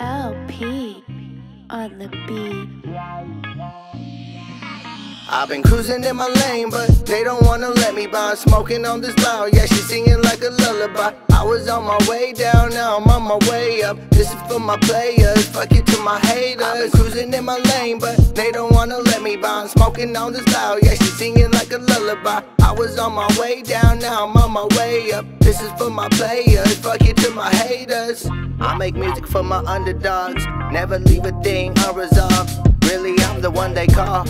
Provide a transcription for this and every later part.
LP on the beat. I've been cruising in my lane, but they don't wanna let me by. Smoking on this loud, yeah, she's singing like a lullaby. I was on my way down, now I'm on my way up. This is for my players, fuck it to my haters. I've been cruising in my lane, but they don't wanna let me by. Smoking on this loud, yeah, she's singing like a lullaby. I was on my way down, now I'm on my way up. This is for my players, fuck it to my haters. I make music for my underdogs, never leave a thing unresolved. Really, I'm the one they call.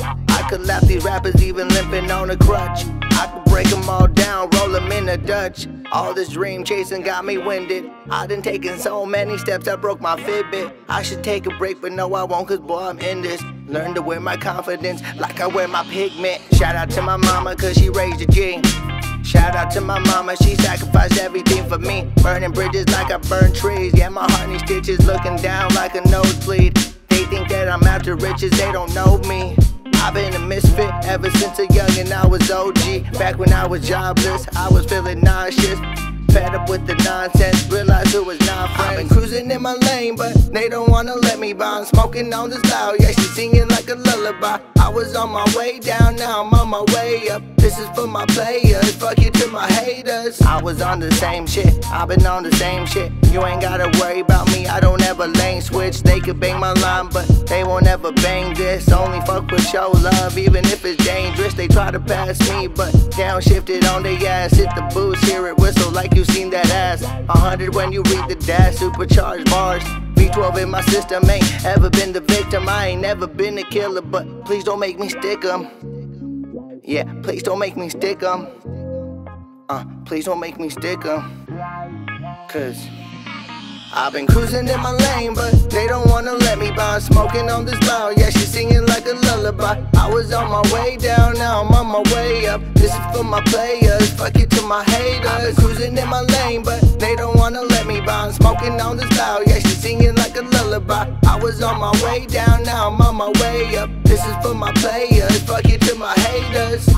Could laugh these rappers even limping on a crutch. I could break them all down, roll them in a Dutch. All this dream chasing got me winded. I done taken so many steps, I broke my Fitbit. I should take a break, but no, I won't, cause boy, I'm in this. Learn to wear my confidence like I wear my pigment. Shout out to my mama, cause she raised a G. Shout out to my mama, she sacrificed everything for me. Burning bridges like I burn trees. Yeah, my needs stitches, looking down like a nosebleed. They think that I'm after riches, they don't know me. I've been a misfit ever since a young and I was OG. Back when I was jobless, I was feeling nauseous. Fed up with the nonsense, realized it was not friends. I've been cruising in my lane, but they don't wanna let me by. I'm smoking on this loud, yeah, she's singing like a lullaby. I was on my way down, now I'm on my way up. This is for my players, fuck you to my haters. I was on the same shit, I've been on the same shit. You ain't gotta worry about me, I don't ever lane switch. They could bang my line, but they won't ever bang this. Only fuck with your love, even if it's dangerous. They try to pass me, but downshifted on the ass. Hit the boost, hear it whistle like you seen that ass. A hundred when you read the dash, supercharged bars. V12 in my system, ain't ever been the victim. I ain't never been a killer, but please don't make me stick 'em. Yeah, please don't make me stick 'em. Uh, please don't make me stick 'em. Cause. I've been cruising in my lane, but they don't wanna let me by. Smoking on this loud, yeah, she's singing like a lullaby. I was on my way down, now I'm on my way up. This is for my players, fuck it to my haters. I've been cruising in my lane, but they don't wanna let me by. Smoking on this loud, yeah, she's singing a lullaby. I was on my way down, now I'm on my way up. This is for my players, fuck it to my haters.